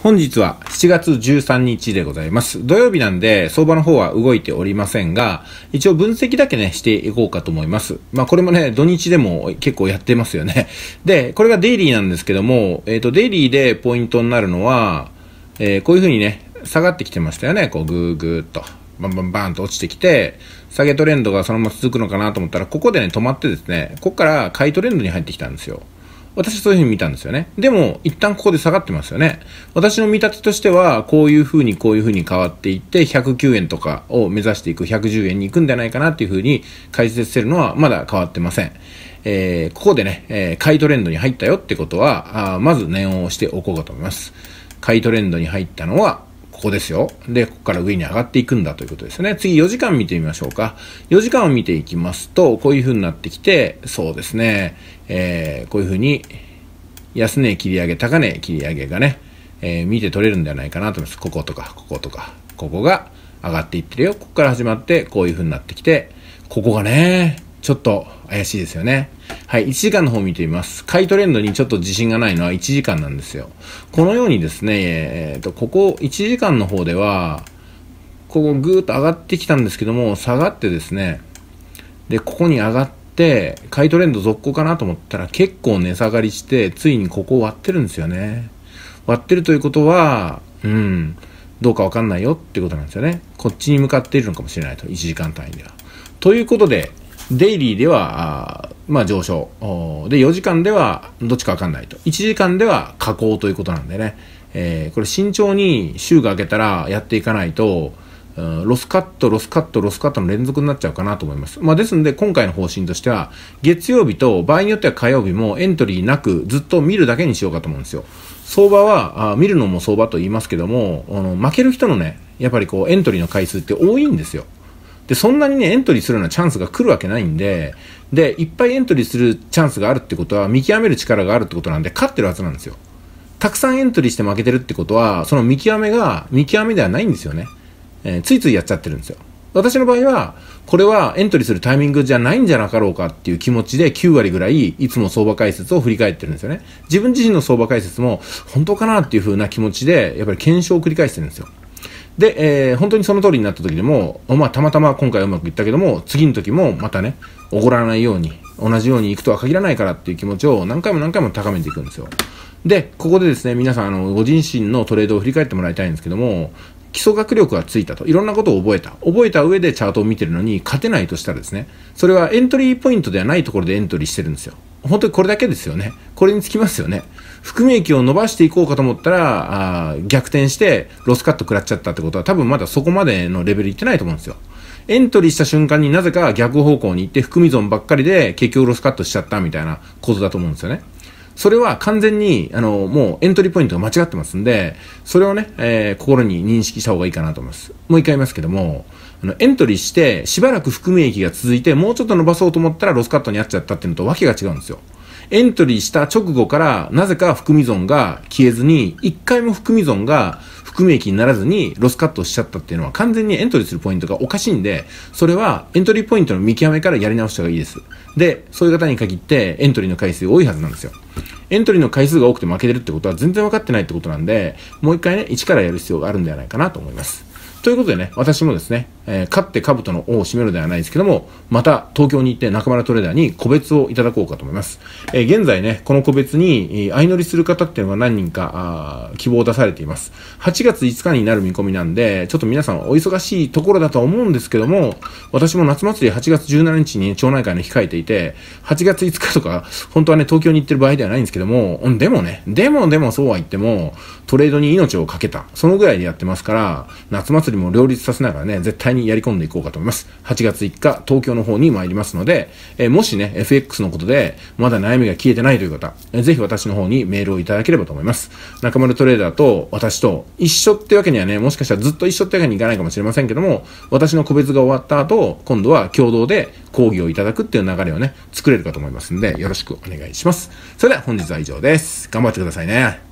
本日は7月13日でございます。土曜日なんで、相場の方は動いておりませんが、一応分析だけね、していこうかと思います。まあこれもね、土日でも結構やってますよね。で、これがデイリーなんですけども、えっ、と、デイリーでポイントになるのは、えーこういう風にね、下がってきてましたよね。こう、ぐーぐーっと。バンバンバンと落ちてきて、下げトレンドがそのまま続くのかなと思ったら、ここでね、止まってですね、ここから買いトレンドに入ってきたんですよ。私はそういうふうに見たんですよね。でも、一旦ここで下がってますよね。私の見立てとしては、こういうふうにこういうふうに変わっていって、109円とかを目指していく、110円に行くんじゃないかなっていうふうに解説してるのはまだ変わってません。えーここでね、えー買いトレンドに入ったよってことは、あまず念を押しておこうかと思います。買いトレンドに入ったのは、ここですよ。で、ここから上に上がっていくんだということですね。次、4時間見てみましょうか。4時間を見ていきますと、こういう風になってきて、そうですね、えーこういう風に、安値切り上げ、高値切り上げがね、えー見て取れるんではないかなと思います。こことか、こことか、ここが上がっていってるよ。ここから始まって、こういう風になってきて、ここがね、ちょっと怪しいですよね。はい、1時間の方見てみます。買いトレンドにちょっと自信がないのは1時間なんですよ。このようにですね、えーと、ここ1時間の方では、ここぐーっと上がってきたんですけども、下がってですね、で、ここに上がって、買いトレンド続行かなと思ったら結構値下がりして、ついにここを割ってるんですよね。割ってるということは、うん、どうかわかんないよってことなんですよね。こっちに向かっているのかもしれないと、1時間単位では。ということで、デイリーでは、あまあ上昇。で、4時間ではどっちかわかんないと。1時間では下降ということなんでね。えーこれ慎重に週が明けたらやっていかないと、ロスカット、ロスカット、ロスカットの連続になっちゃうかなと思います。まあ、ですので、今回の方針としては、月曜日と場合によっては火曜日もエントリーなく、ずっと見るだけにしようかと思うんですよ。相場は、あ見るのも相場と言いますけども、あの負ける人のね、やっぱりこう、エントリーの回数って多いんですよ。で、そんなにね、エントリーするようなチャンスが来るわけないんで、で、いっぱいエントリーするチャンスがあるってことは、見極める力があるってことなんで、勝ってるはずなんですよ。たくさんエントリーして負けてるってことは、その見極めが、見極めではないんですよね。えーついついやっちゃってるんですよ。私の場合は、これはエントリーするタイミングじゃないんじゃなかろうかっていう気持ちで9割ぐらいいつも相場解説を振り返ってるんですよね。自分自身の相場解説も本当かなっていう風な気持ちでやっぱり検証を繰り返してるんですよ。で、えー本当にその通りになった時でも、まあたまたま今回うまくいったけども、次の時もまたね、おごらないように、同じようにいくとは限らないからっていう気持ちを何回も何回も高めていくんですよ。で、ここでですね、皆さん、あの、ご自身のトレードを振り返ってもらいたいんですけども、基礎学力がついたと。いろんなことを覚えた。覚えた上でチャートを見てるのに勝てないとしたらですね、それはエントリーポイントではないところでエントリーしてるんですよ。本当にこれだけですよね。これにつきますよね。含み益を伸ばしていこうかと思ったら、あ逆転してロスカット食らっちゃったってことは多分まだそこまでのレベルいってないと思うんですよ。エントリーした瞬間になぜか逆方向に行って含み損ばっかりで結局ロスカットしちゃったみたいなことだと思うんですよね。それは完全に、あの、もうエントリーポイントが間違ってますんで、それをね、えー心に認識した方がいいかなと思います。もう一回言いますけども、あの、エントリーして、しばらく含み益が続いて、もうちょっと伸ばそうと思ったらロスカットにあっちゃったっていうのと訳が違うんですよ。エントリーした直後から、なぜか含み損が消えずに、一回も含み損が含み益にならずにロスカットしちゃったっていうのは完全にエントリーするポイントがおかしいんで、それはエントリーポイントの見極めからやり直した方がいいです。で、そういう方に限ってエントリーの回数多いはずなんですよ。エントリーの回数が多くて負けてるってことは全然分かってないってことなんで、もう一回ね、一からやる必要があるんではないかなと思います。ということでね、私もですね、えー勝って兜の尾を締めるではないですけども、また東京に行って中村トレーダーに個別をいただこうかと思います。えー現在ね、この個別に、相乗りする方っていうのが何人かあ希望を出されています。8月5日になる見込みなんで、ちょっと皆さんお忙しいところだとは思うんですけども、私も夏祭り8月17日に町内会の控えていて、8月5日とか、本当はね、東京に行ってる場合ではないんですけども、でもね、でもでもそうは言っても、トレードに命をかけた、そのぐらいでやってますから、夏祭りも両立させながらね、絶対ににやり込んでいこうかと思います。8月5日、東京の方に参りますので、えーもしね、FX のことで、まだ悩みが消えてないという方、えーぜひ私の方にメールをいただければと思います。中丸トレーダーと私と一緒ってわけにはね、もしかしたらずっと一緒ってわけにいかないかもしれませんけども、私の個別が終わった後、今度は共同で講義をいただくっていう流れをね、作れるかと思いますんで、よろしくお願いします。それでは本日は以上です。頑張ってくださいね。